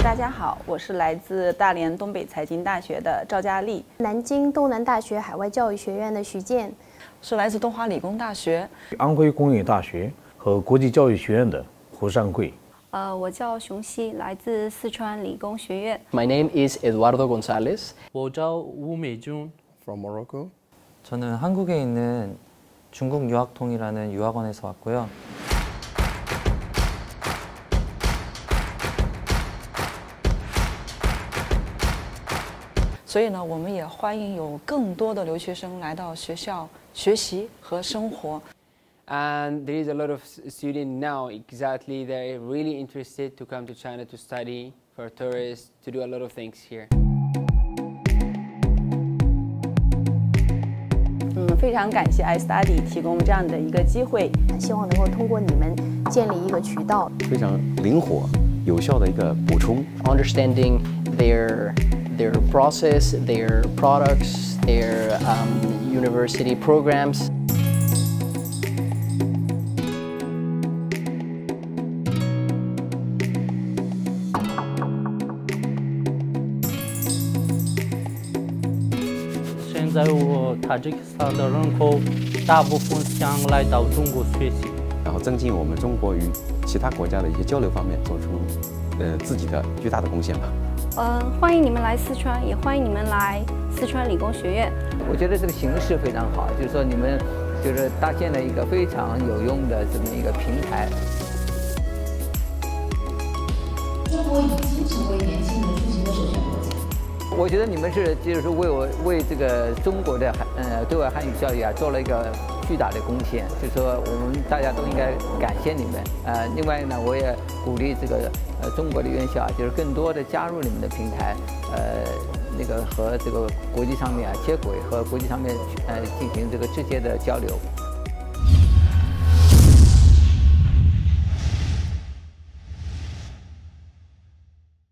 大家好，我是来自大连东北财经大学的赵佳丽，南京东南大学海外教育学院的徐健，是来自东华理工大学、安徽工业大学和国际教育学院的胡善贵。呃，我叫熊希，来自四川理工学院。 My name is Eduardo Gonzalez. 我叫吴美君 from Morocco. 저는 한국에 있는 중국 유학통이라는 유학원에서 왔고요. 所以呢，我们也欢迎有更多的留学生来到学校学习和生活。And there is a lot of students now, exactly, they're really interested to come to China to study, for tourists, to do a lot of things here. 嗯，非常感谢 iStudy 提供这样的一个机会，希望能够通过你们建立一个渠道，非常灵活、有效的一个补充。Understanding their, their process, their products, their um, university programs. 现在我塔吉克斯坦的人口大部分想来到中国学习，然后增进我们中国与其他国家的一些交流方面，做出呃自己的巨大的贡献吧。呃，欢迎你们来四川，也欢迎你们来四川理工学院。我觉得这个形式非常好，就是说你们就是搭建了一个非常有用的这么一个平台。中国已经成为年轻。我觉得你们是就是为我为这个中国的汉呃对外汉语教育啊做了一个巨大的贡献，就是说我们大家都应该感谢你们。呃，另外呢，我也鼓励这个呃中国的院校啊，就是更多的加入你们的平台，呃，那个和这个国际上面啊接轨，和国际上面呃进行这个直接的交流。